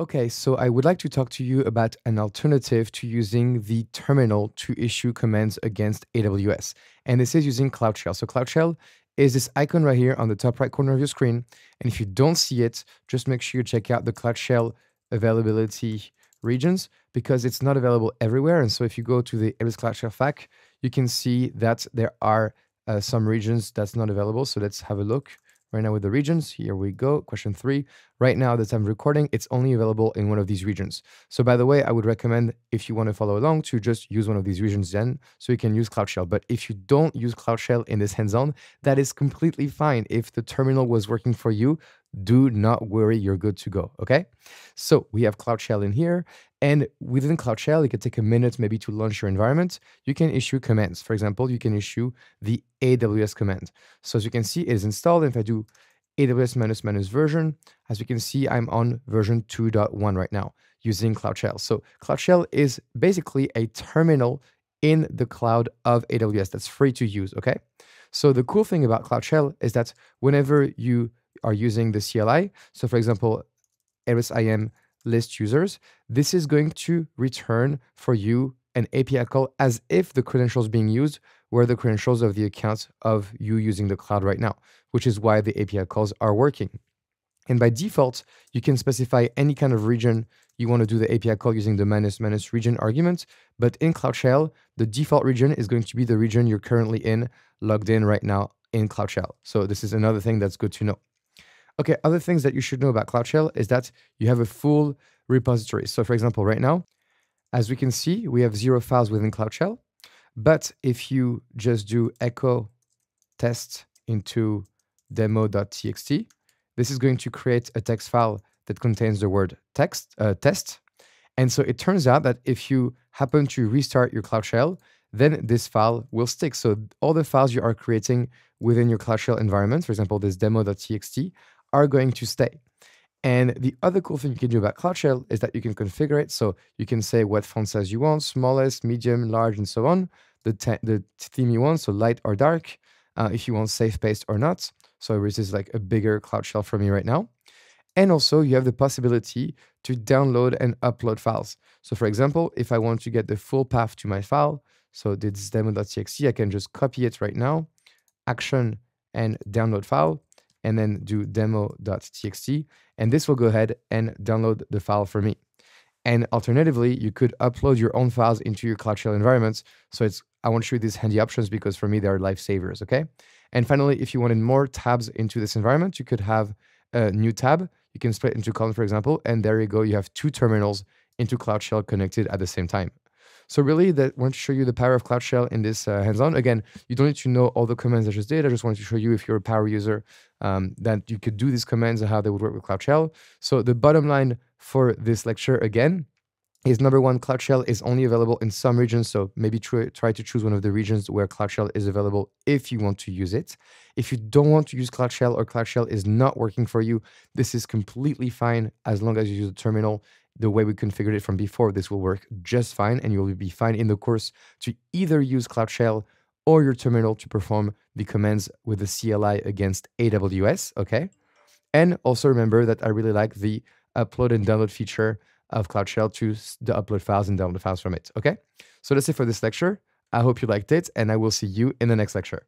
Okay, so I would like to talk to you about an alternative to using the terminal to issue commands against AWS. And this is using Cloud Shell. So Cloud Shell is this icon right here on the top right corner of your screen. And if you don't see it, just make sure you check out the Cloud Shell availability regions because it's not available everywhere. And so if you go to the AWS Cloud Shell FAQ, you can see that there are uh, some regions that's not available. So let's have a look right now with the regions. Here we go. Question three. Right now, that I'm recording, it's only available in one of these regions. So by the way, I would recommend if you want to follow along to just use one of these regions then so you can use Cloud Shell. But if you don't use Cloud Shell in this hands-on, that is completely fine. If the terminal was working for you, do not worry, you're good to go, okay? So we have Cloud Shell in here, and within Cloud Shell, it could take a minute maybe to launch your environment. You can issue commands. For example, you can issue the AWS command. So as you can see, it is installed. And If I do AWS minus minus version, as you can see, I'm on version 2.1 right now using Cloud Shell. So Cloud Shell is basically a terminal in the cloud of AWS that's free to use, okay? So the cool thing about Cloud Shell is that whenever you are using the CLI. So for example, IAM list users, this is going to return for you an API call as if the credentials being used were the credentials of the account of you using the cloud right now, which is why the API calls are working. And by default, you can specify any kind of region you want to do the API call using the minus minus region argument. But in Cloud Shell, the default region is going to be the region you're currently in, logged in right now in Cloud Shell. So this is another thing that's good to know. Okay, other things that you should know about Cloud Shell is that you have a full repository. So for example, right now, as we can see, we have zero files within Cloud Shell. But if you just do echo test into demo.txt, this is going to create a text file that contains the word text uh, test. And so it turns out that if you happen to restart your Cloud Shell, then this file will stick. So all the files you are creating within your Cloud Shell environment, for example, this demo.txt, are going to stay. And the other cool thing you can do about Cloud Shell is that you can configure it. So you can say what font size you want, smallest, medium, large, and so on. The, the theme you want, so light or dark, uh, if you want safe paste or not. So this is like a bigger Cloud Shell for me right now. And also you have the possibility to download and upload files. So for example, if I want to get the full path to my file, so this demo.txt, I can just copy it right now, action and download file and then do demo.txt. And this will go ahead and download the file for me. And alternatively, you could upload your own files into your Cloud Shell environments. So it's I want to show you these handy options because for me, they're lifesavers, okay? And finally, if you wanted more tabs into this environment, you could have a new tab. You can split into columns, for example, and there you go. You have two terminals into Cloud Shell connected at the same time. So really, that want to show you the power of Cloud Shell in this uh, hands-on. Again, you don't need to know all the commands I just did. I just wanted to show you if you're a power user um, that you could do these commands and how they would work with Cloud Shell. So the bottom line for this lecture again is number one, Cloud Shell is only available in some regions. So maybe try, try to choose one of the regions where Cloud Shell is available if you want to use it. If you don't want to use Cloud Shell or Cloud Shell is not working for you, this is completely fine as long as you use the terminal the way we configured it from before, this will work just fine and you will be fine in the course to either use Cloud Shell or your terminal to perform the commands with the CLI against AWS, okay? And also remember that I really like the upload and download feature of Cloud Shell to the upload files and download files from it, okay? So that's it for this lecture. I hope you liked it and I will see you in the next lecture.